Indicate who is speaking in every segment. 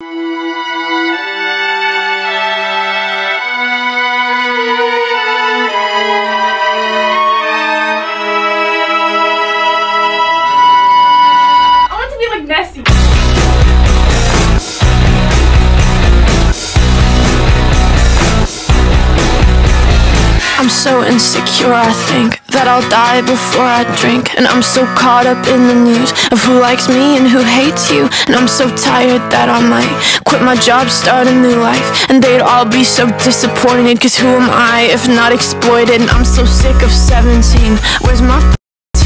Speaker 1: I
Speaker 2: I'm so insecure, I think that I'll die before I drink. And I'm so caught up in the news of who likes me and who hates you. And I'm so tired that I might quit my job, start a new life. And they'd all be so disappointed, cause who am I if not exploited? And I'm so sick of 17. Where's my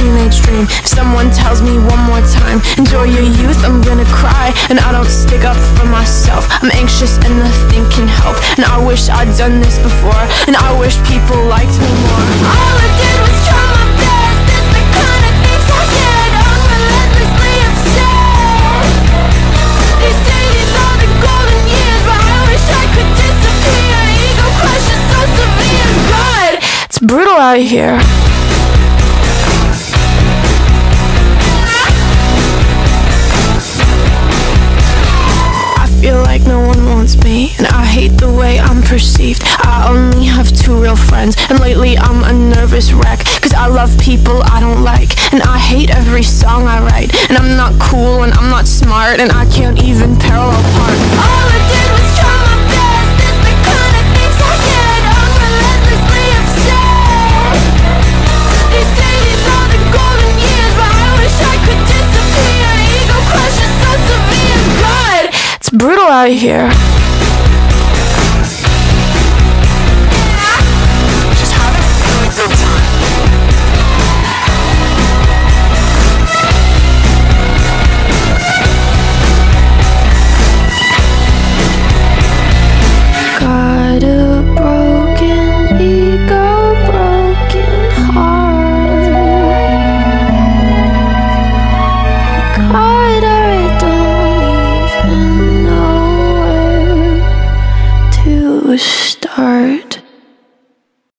Speaker 2: teenage dream. If someone tells me one more time, enjoy your youth, I'm gonna cry. And I don't stick up for myself. I'm anxious and nothing can help. And I wish I'd done this before. And I wish people liked me more. All I did was try my best. It's the kind of things I. I'm relentlessly upset. They say these are the golden years, but I wish I could disappear. Ego crush is so severe. God, it's brutal out here. Feel like no one wants me, and I hate the way I'm perceived. I only have two real friends, and lately I'm a nervous wreck. Cause I love people I don't like, and I hate every song I write. And I'm not cool, and I'm not smart, and I can't even parallel out here. start